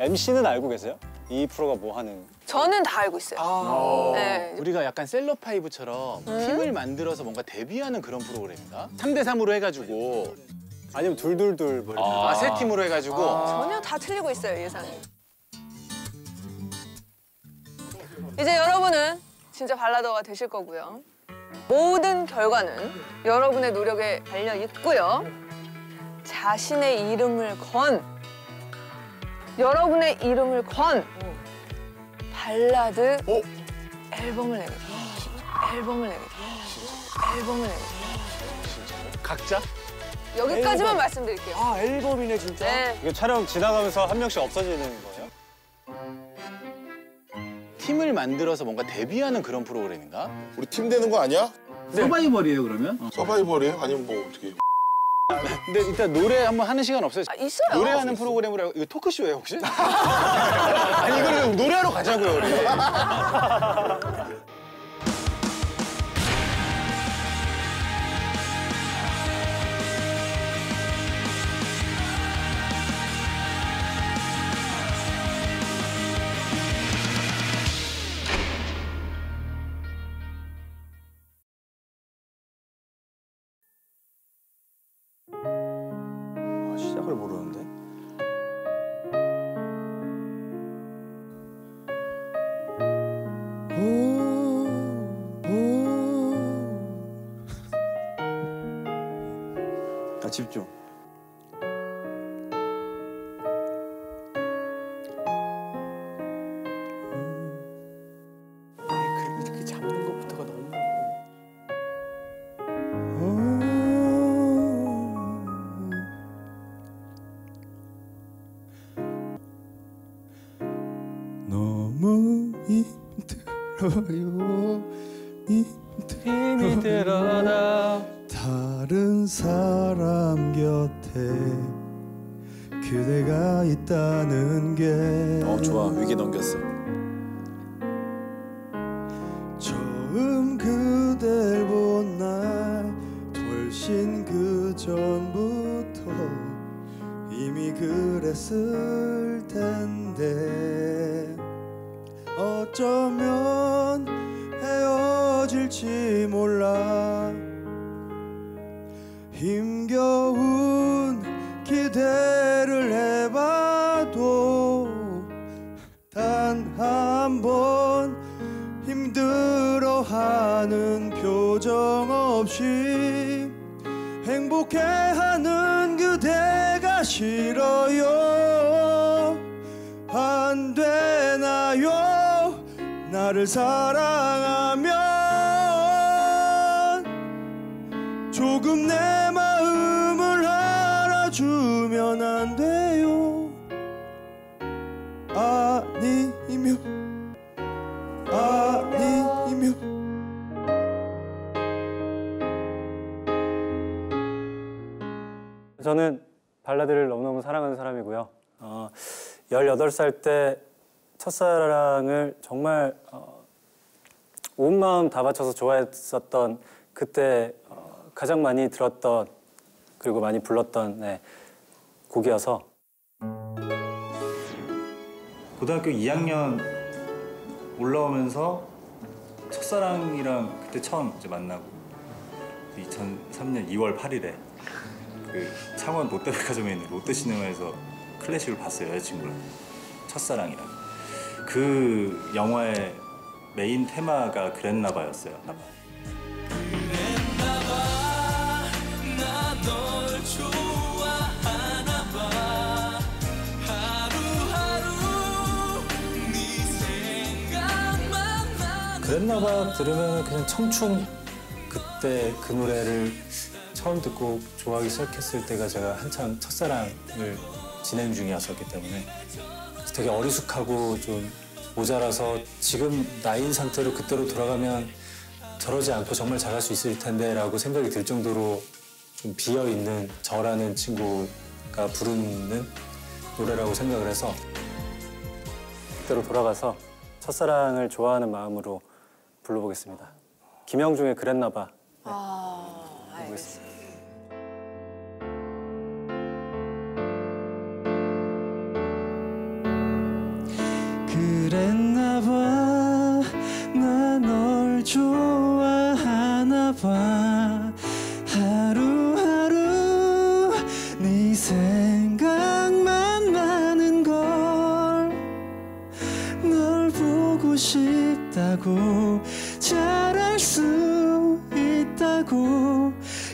MC는 알고 계세요? 이 프로가 뭐 하는? 저는 다 알고 있어요. 아. 네. 우리가 약간 셀럽파이브처럼 음? 팀을 만들어서 뭔가 데뷔하는 그런 프로그램인가? 3대 3으로 해가지고 아니면 둘둘둘 뭐 이렇게. 아, 세 팀으로 해가지고 전혀 다 틀리고 있어요 예상이. 이제 여러분은 진짜 발라더가 되실 거고요. 모든 결과는 여러분의 노력에 달려 있고요. 자신의 이름을 건 여러분의 이름을 건 발라드 어? 앨범을 내게 돼요. 앨범을 내게 돼요. 앨범을 내게 돼요. 각자? 여기까지만 말씀드릴게요. 아 앨범이네 진짜. 네. 이게 촬영 지나가면서 한 명씩 없어지는 거예요? 팀을 만들어서 뭔가 데뷔하는 그런 프로그램인가? 우리 팀 되는 거 아니야? 서바이벌이에요 그러면? 서바이벌이에요? 아니면 뭐 어떻게? 근데 일단 노래 한번 하는 시간 없어요? 아, 있어요. 노래하는 프로그램으로 이거 토크쇼예요 혹시? 아니 이거를 노래하러 가자고요 우리. 시작을 모르는데. 아 집중. 힘들어요 힘들어요 들어다. 다른 사람 곁에 그대가 있다는 게 어 좋아 위기 넘겼어. 처음 그댈 본날 훨씬 그 전부터 이미 그랬을 텐데 어쩌면 헤어질지 몰라. 힘겨운 기대를 해봐도 단 한 번 힘들어하는 표정 없이 행복해하는 그대가 싫어요 나를 사랑하면 조금 내 마음을 알아주면 안 돼요 아니면 아니면 저는 발라드를 너무너무 사랑하는 사람이고요. 어, 18살 때 첫사랑을 정말 어, 온 마음 다 바쳐서 좋아했었던 그때 어, 가장 많이 들었던 그리고 많이 불렀던 네, 곡이어서. 고등학교 2학년 올라오면서 첫사랑이랑 그때 처음 이제 만나고 2003년 2월 8일에 그 창원 롯데백화점에 있는 롯데시네마에서 클래식을 봤어요 여자친구랑. 첫사랑이랑 그 영화의 메인 테마가 그랬나 봐였어요. 그랬나봐 들으면 그냥 청춘 그때 그 노래를 처음 듣고 좋아하기 시작했을 때가 제가 한참 첫사랑을 진행 중이었었기 때문에 되게 어리숙하고 좀 모자라서 지금 나이인 상태로 그때로 돌아가면 저러지 않고 정말 잘할 수 있을 텐데라고 생각이 들 정도로 좀 비어 있는 저라는 친구가 부르는 노래라고 생각을 해서 그때로 돌아가서 첫사랑을 좋아하는 마음으로 불러보겠습니다. 김영중의 그랬나봐. 아, 알겠습니다. 싶다고 잘할 수 있다고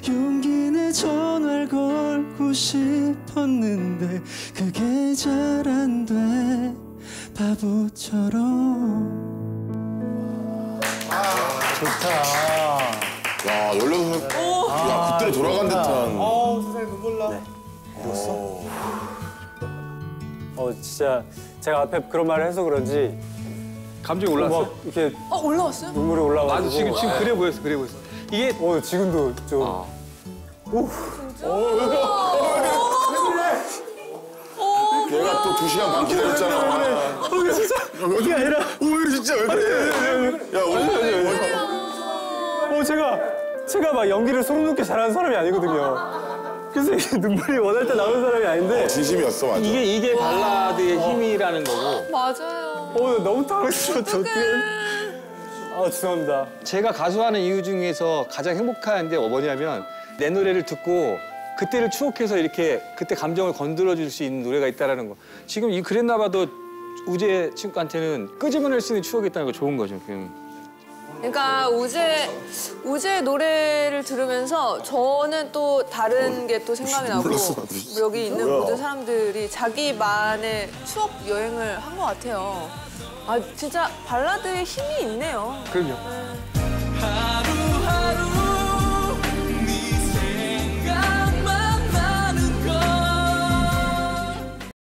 용기 내 전화를 걸고 싶었는데 그게 잘 안 돼. 바보처럼. 와, 좋다. 야 16... 야 그때 돌아간 듯한. 아, 어 세상에 눈물 나. 네. 어. 어 진짜 제가 앞에 그런 말을 해서 그런지 감정이 막 올라왔어. 이렇게 어 올라왔어요? 눈물이 올라와가지고 나도 지금 지금 그래 보였어, 그래 보였어. 이게 어 지금도 좀 얘가 또 2시간 반 기다렸잖아. 그게 아니라. 왜 진짜 왜 그래? 야, 오늘. 어, 제가 제가 막 연기를 소름 돋게 잘하는 사람이 아니거든요. 그래서 이게 눈물이 원할 때 나오는 사람이 아닌데 진심이었어, 맞아. 이게 이게 발라드의 힘이라는 거고. 맞아요. 어 너무 당황스러워서 어떡해. 아 죄송합니다. 제가 가수하는 이유 중에서 가장 행복한 게 뭐냐면 내 노래를 듣고 그때를 추억해서 이렇게 그때 감정을 건드려 줄 수 있는 노래가 있다라는 거. 지금 이 그랬나 봐도 우재 친구한테는 끄집어낼 수 있는 추억이 있다는 거 좋은 거죠. 그냥. 그러니까 우재 우재 노래를 들으면서 저는 또 다른 게 또 생각이 나고. 여기 있는. 모든 사람들이 자기만의 추억 여행을 한 것 같아요. 아 진짜 발라드에 힘이 있네요. 그럼요. 하